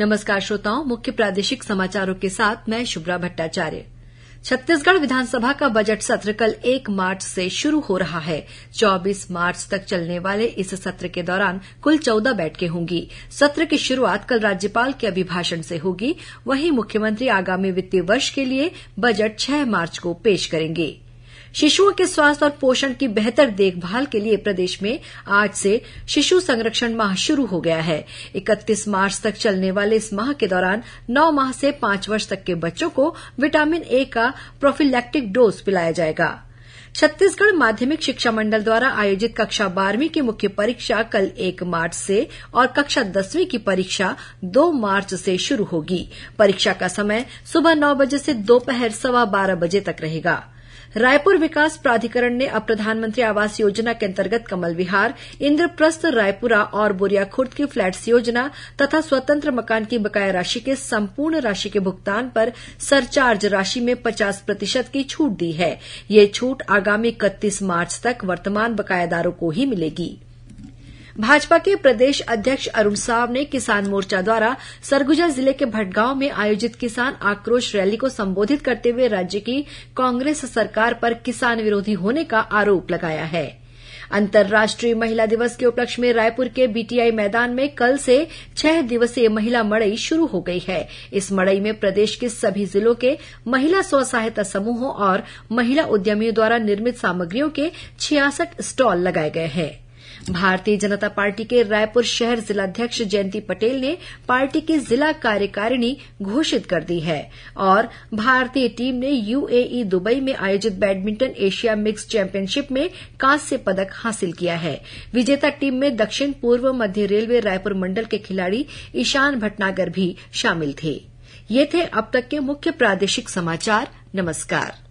नमस्कार श्रोताओं, मुख्य प्रादेशिक समाचारों के साथ मैं शुभ्रा भट्टाचार्य। छत्तीसगढ़ विधानसभा का बजट सत्र कल एक मार्च से शुरू हो रहा है। 24 मार्च तक चलने वाले इस सत्र के दौरान कुल चौदह बैठकें होंगी। सत्र की शुरुआत कल राज्यपाल के अभिभाषण से होगी। वहीं मुख्यमंत्री आगामी वित्तीय वर्ष के लिए बजट छह मार्च को पेश करेंगे। शिशुओं के स्वास्थ्य और पोषण की बेहतर देखभाल के लिए प्रदेश में आज से शिशु संरक्षण माह शुरू हो गया है। इकतीस मार्च तक चलने वाले इस माह के दौरान नौ माह से पाँच वर्ष तक के बच्चों को विटामिन ए का प्रोफिलैक्टिक डोज पिलाया जाएगा। छत्तीसगढ़ माध्यमिक शिक्षा मंडल द्वारा आयोजित कक्षा बारहवीं की मुख्य परीक्षा कल एक मार्च से और कक्षा दसवीं की परीक्षा दो मार्च से शुरू होगी। परीक्षा का समय सुबह नौ बजे से दोपहर सवा बारह बजे तक रहेगा। रायपुर विकास प्राधिकरण ने अब प्रधानमंत्री आवास योजना के अंतर्गत कमल विहार, इंद्रप्रस्थ रायपुरा और बोरियाखुर्द की फ्लैट्स योजना तथा स्वतंत्र मकान की बकाया राशि के संपूर्ण राशि के भुगतान पर सरचार्ज राशि में 50 प्रतिशत की छूट दी है। यह छूट आगामी इकतीस मार्च तक वर्तमान बकायादारों को ही मिलेगी। भाजपा के प्रदेश अध्यक्ष अरुण साव ने किसान मोर्चा द्वारा सरगुजा ज़िले के भटगांव में आयोजित किसान आक्रोश रैली को संबोधित करते हुए राज्य की कांग्रेस सरकार पर किसान विरोधी होने का आरोप लगाया है। अंतर्राष्ट्रीय महिला दिवस के उपलक्ष्य में रायपुर के बीटीआई मैदान में कल से छह दिवसीय महिला मड़ई शुरू हो गई है। इस मड़ई में प्रदेश के सभी जिलों के महिला स्व सहायता समूहों और महिला उद्यमियों द्वारा निर्मित सामग्रियों के छियासठ स्टॉल लगाए गए हैं। भारतीय जनता पार्टी के रायपुर शहर जिलाध्यक्ष जयंती पटेल ने पार्टी की जिला कार्यकारिणी घोषित कर दी है और भारतीय टीम ने यूएई दुबई में आयोजित बैडमिंटन एशिया मिक्स चैंपियनशिप में कांस्य पदक हासिल किया है। विजेता टीम में दक्षिण पूर्व मध्य रेलवे रायपुर मंडल के खिलाड़ी ईशान भटनागर भी शामिल थे। ये थे अब तक के मुख्य प्रादेशिक समाचार। नमस्कार।